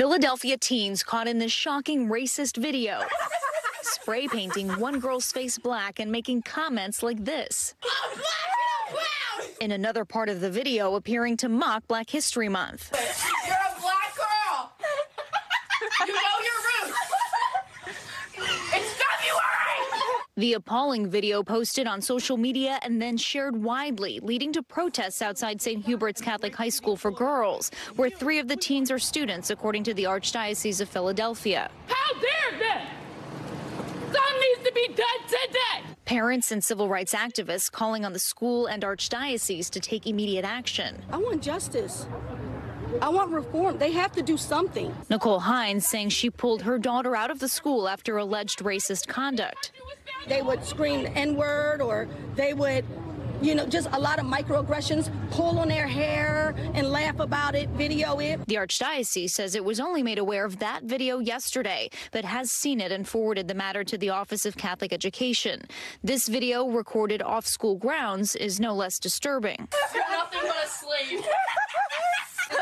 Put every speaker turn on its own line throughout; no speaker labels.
Philadelphia teens caught in this shocking racist video. Spray painting one girl's face black and making comments like this. In another part of the video, appearing to mock Black History Month.
You're a black girl. You know your roots. It's February.
The appalling video posted on social media and then shared widely, leading to protests outside St. Hubert's Catholic High School for Girls, where three of the teens are students, according to the Archdiocese of Philadelphia.
How dare they? Son needs to be dead today.
Parents and civil rights activists calling on the school and archdiocese to take immediate action.
I want justice. I want reform. They have to do something.
Nicole Hines saying she pulled her daughter out of the school after alleged racist conduct.
They would scream the N word or they would, you know, just a lot of microaggressions, pull on their hair and laugh about it, video it.
The Archdiocese says it was only made aware of that video yesterday, but has seen it and forwarded the matter to the Office of Catholic Education. This video, recorded off school grounds, is no less disturbing.
You're nothing but a slave.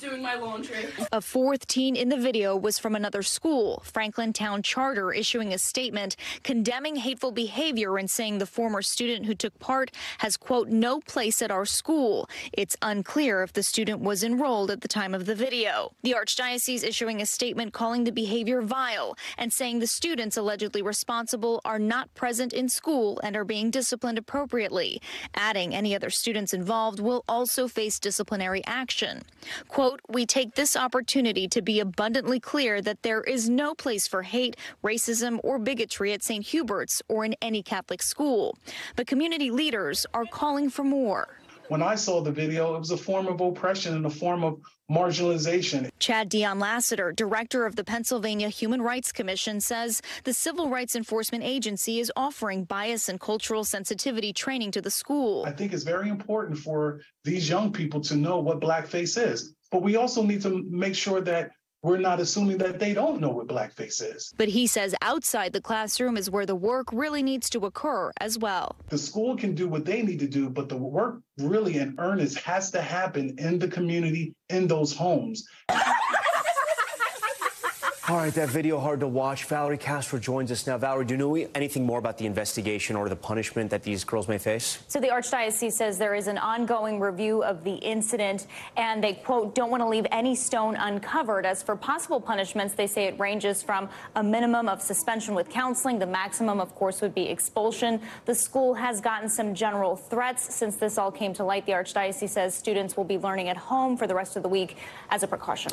Doing my laundry.
A fourth teen in the video was from another school, Franklin Towne Charter, issuing a statement condemning hateful behavior and saying the former student who took part has, quote, no place at our school. It's unclear if the student was enrolled at the time of the video. The Archdiocese issuing a statement calling the behavior vile and saying the students allegedly responsible are not present in school and are being disciplined appropriately, adding any other students involved will also face disciplinary action. Quote, we take this opportunity to be abundantly clear that there is no place for hate, racism, or bigotry at St. Hubert's or in any Catholic school. But community leaders are calling for more.
When I saw the video, it was a form of oppression and a form of marginalization.
Chad Dion Lassiter, director of the Pennsylvania Human Rights Commission, says the Civil Rights Enforcement Agency is offering bias and cultural sensitivity training to the school.
I think it's very important for these young people to know what blackface is. But we also need to make sure that we're not assuming that they don't know what blackface is.
But he says outside the classroom is where the work really needs to occur as well.
The school can do what they need to do, but the work really in earnest has to happen in the community, in those homes.
All right, that video hard to watch. Valerie Castro joins us now. Valerie, do you know anything more about the investigation or the punishment that these girls may face?
So the Archdiocese says there is an ongoing review of the incident, and they, quote, don't want to leave any stone uncovered. As for possible punishments, they say it ranges from a minimum of suspension with counseling. The maximum, of course, would be expulsion. The school has gotten some general threats since this all came to light. The Archdiocese says students will be learning at home for the rest of the week as a precaution.